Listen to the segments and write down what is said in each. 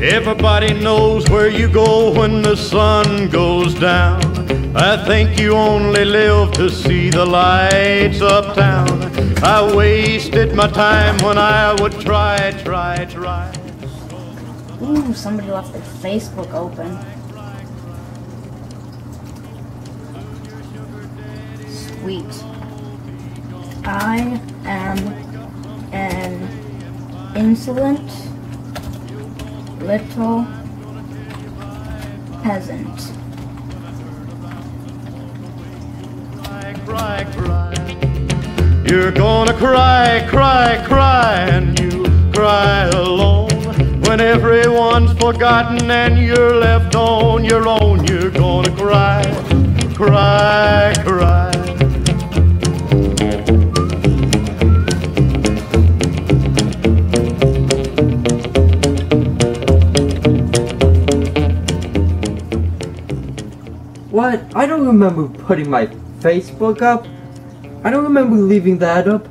Everybody knows where you go when the sun goes down. I think you only live to see the lights uptown. I wasted my time when I would try, try, try. Ooh, somebody left their Facebook open. Sweet. I am an insolent little peasant. You're gonna cry, cry, cry, and you cry alone. When everyone's forgotten and you're left on your own, you're gonna cry, cry. What? I don't remember putting my Facebook up. I don't remember leaving that up.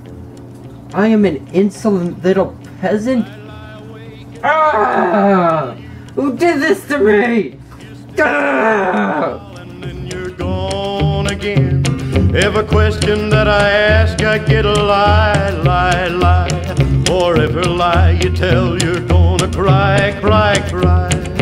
I am an insolent little peasant. Ah! Who did this to me? Ah! Every question that I ask, I get a lie, lie, lie. For every lie you tell, you're gonna cry, cry, cry.